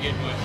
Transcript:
get into it.